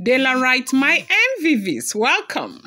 Delarite, my MVVs, welcome.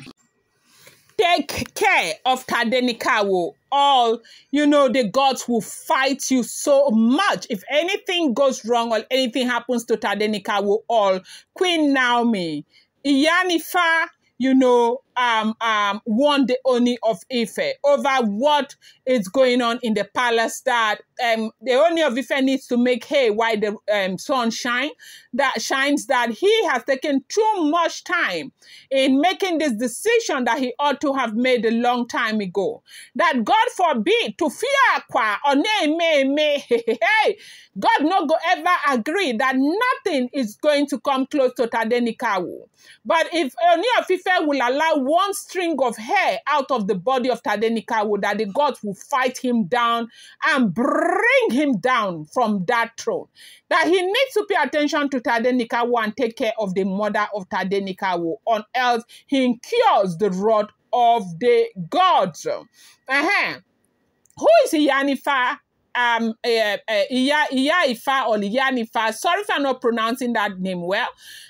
Take care of Tadenikawo. All, you know, the gods will fight you so much. If anything goes wrong or anything happens to Tadenikawo, all, Queen Naomi, Iyanifa, you know, um, um, won the Oni of Ife over what is going on in the palace that um, the Oni of Ife needs to make hay while the um, sun shine, that shines that he has taken too much time in making this decision that he ought to have made a long time ago. That God forbid to fear qua or may may hey God no go ever agree that nothing is going to come close to Tadenikawo. But if Oni of Ife will allow one string of hair out of the body of Tadenikawo, that the gods will fight him down and bring him down from that throne. That he needs to pay attention to Tadenikawo and take care of the mother of Tadenikawo, or else he incurs the wrath of the gods. Uh-huh. Who is Iyanifa? um uh, uh, Iya, Iya or Iyanifa, sorry if I'm not pronouncing that name well.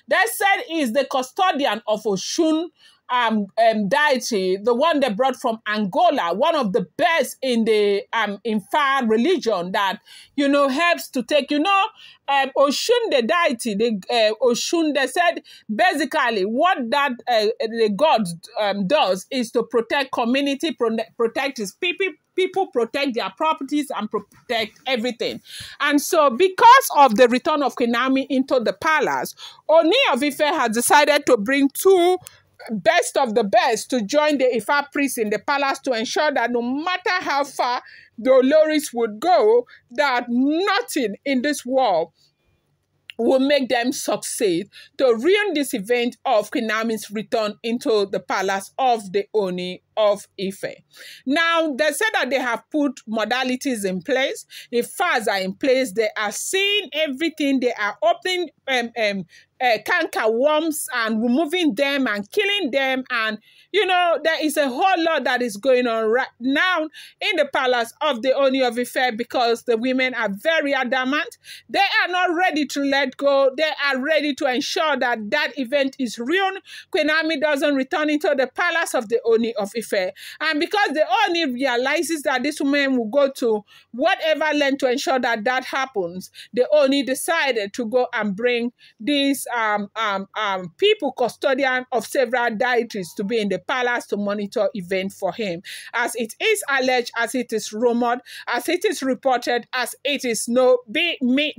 They said is the custodian of Oshun um, um, deity, the one they brought from Angola, one of the best in the um, in far religion that you know helps to take you know um, Oshun the deity, the uh, Oshun they said basically what that uh, the god um, does is to protect community, pro- protect his people people protect their properties and protect everything. And so, because of the return of Queen Naomi into the palace, Oni of Ife has decided to bring two best of the best to join the Ifa priests in the palace to ensure that no matter how far the Oloris would go, that nothing in this world will make them succeed to ruin this event of Queen Naomi's return into the palace of the Oni of Ife. Now, they said that they have put modalities in place. The fires are in place. They are seeing everything. They are opening um, um, uh, canker worms and removing them and killing them. And, you know, there is a whole lot that is going on right now in the palace of the Oni of Ife because the women are very adamant. They are not ready to let go. They are ready to ensure that that event is ruined. Queen Naomi doesn't return into the palace of the Oni of Ife. And because the Oni realizes that this woman will go to whatever length to ensure that that happens, the Oni decided to go and bring these um, um, um, people custodian of several deities to be in the palace to monitor event for him. As it is alleged, as it is rumored, as it is reported, as it is no be me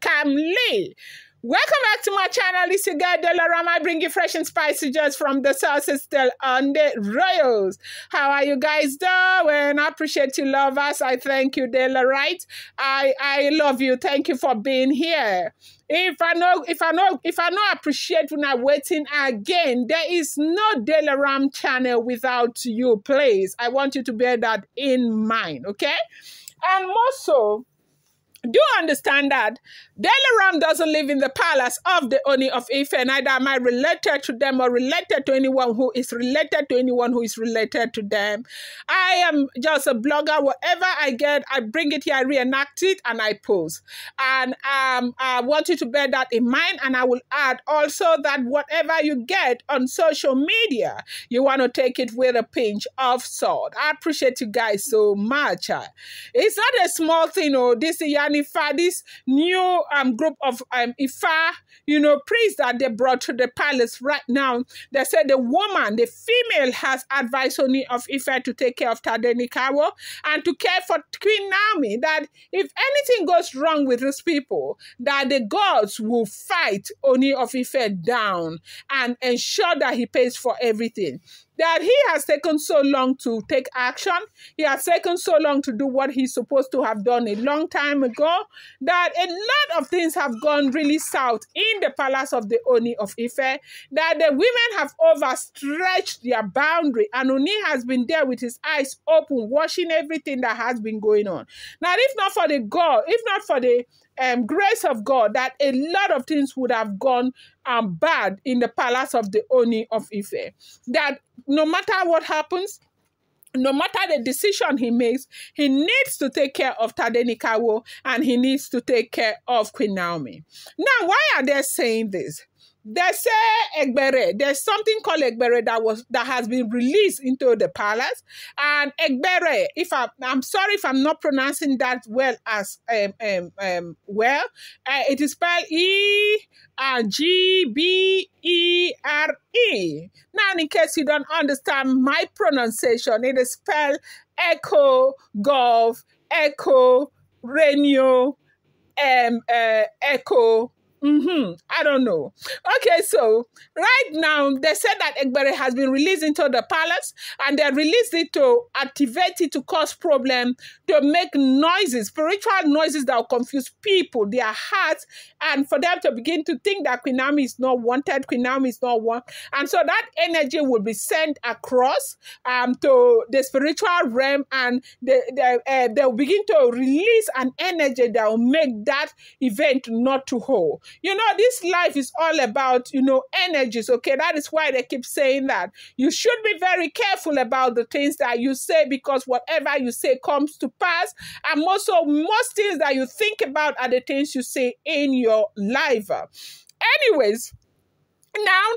Kamli. Welcome back to my channel. This is Guy Delaram. I bring you fresh and spicy just from the sources still on the Royals. How are you guys doing? I appreciate you love us. I thank you, Delarite. I I love you. Thank you for being here. If I know, if I know, if I not appreciate when I'm waiting again, there is no Delaram channel without you, please. I want you to bear that in mind, okay? And more so, do you understand that Delaram doesn't live in the palace of the Oni of Ife, neither am I related to them or related to anyone who is related to anyone who is related to them. I am just a blogger. Whatever I get, I bring it here, I reenact it, and I post. And um, I want you to bear that in mind. And I will add also that whatever you get on social media, you want to take it with a pinch of salt. I appreciate you guys so much. It's not a small thing, oh, this Ifa, this new um, group of um, Ifa, you know, priests that they brought to the palace right now. They said the woman, the female, has advised Oni of Ife to take care of Tadenikawo and to care for Queen Naomi. That if anything goes wrong with these people, that the gods will fight Oni of Ife down and ensure that he pays for everything that he has taken so long to take action. He has taken so long to do what he's supposed to have done a long time ago. That a lot of things have gone really south in the palace of the Oni of Ife. That the women have overstretched their boundary, and Oni has been there with his eyes open, watching everything that has been going on. Now, if not for the God, if not for the um, grace of God that a lot of things would have gone um, bad in the palace of the Oni of Ife. That no matter what happens, no matter the decision he makes, he needs to take care of Tadenikawo and he needs to take care of Queen Naomi. Now, why are they saying this? They say Egbere. There's something called Egbere that was that has been released into the palace. And Egbere, if I, I'm sorry if I'm not pronouncing that well as um, um, um well, uh, it is spelled E R G B E R E. Now, in case you don't understand my pronunciation, it is spelled Echo Golf Echo Radio um uh, Echo Mm-hmm. I don't know. Okay, so right now they said that Egbere has been released into the palace and they released it to activate it to cause problem, to make noises, spiritual noises that will confuse people, their hearts, and for them to begin to think that Queen is not wanted, Queen is not wanted. And so that energy will be sent across um, to the spiritual realm and they, they, uh, they'll begin to release an energy that will make that event not to hold. You know, this life is all about, you know, energies, okay? That is why they keep saying that. You should be very careful about the things that you say because whatever you say comes to pass. And also, most things that you think about are the things you say in your life. Anyways, now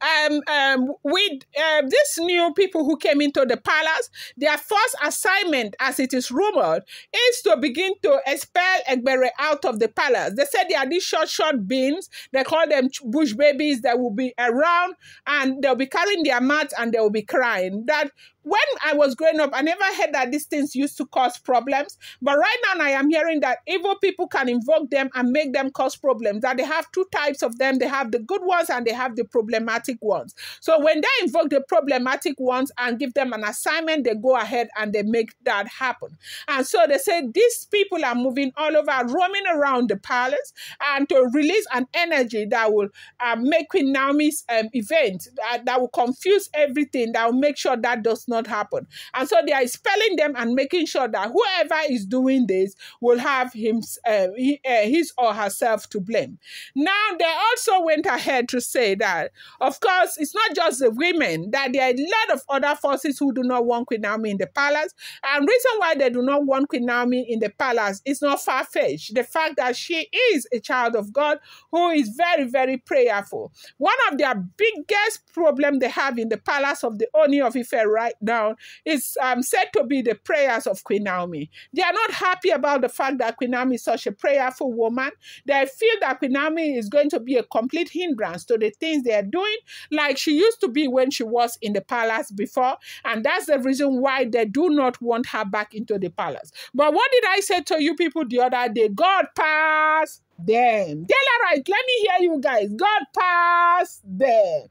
um, um, with uh, these new people who came into the palace, their first assignment, as it is rumored, is to begin to expel Egbere out of the palace. They said they are these short, short beans. They call them bush babies that will be around and they'll be carrying their mats and they will be crying. That when I was growing up, I never heard that these things used to cause problems. But right now, I am hearing that evil people can invoke them and make them cause problems. That they have two types of them. They have the good ones and they have the problematic ones. So when they invoke the problematic ones and give them an assignment, they go ahead and they make that happen. And so they say these people are moving all over, roaming around the palace and to release an energy that will uh, make Queen Naomi's um, event, uh, that will confuse everything, that will make sure that does not happen. And so they are expelling them and making sure that whoever is doing this will have him, uh, uh, his or herself to blame. Now, they also went ahead to say that, of course, it's not just the women, that there are a lot of other forces who do not want Queen Naomi in the palace. And reason why they do not want Queen Naomi in the palace is not far-fetched. The fact that she is a child of God who is very, very prayerful. One of their biggest problem they have in the palace of the Oni of Ife right now is um, said to be the prayers of Queen Naomi. They are not happy about the fact that Queen Naomi is such a prayerful woman. They feel that Queen Naomi is going to be a complete hindrance to the things they are doing, like she used to be when she was in the palace before. And that's the reason why they do not want her back into the palace. But what did I say to you people the other day? God pass them. Delarite, let me hear you guys. God pass them.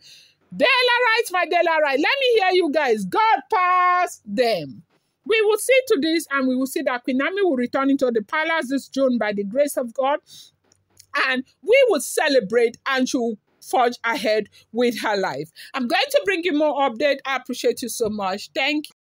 Delarites, my Delarite, let me hear you guys. God pass them. We will see to this and we will see that Queen Naomi will return into the palace this June by the grace of God. And we will celebrate and she will forge ahead with her life. I'm going to bring you more update. I appreciate you so much. Thank you.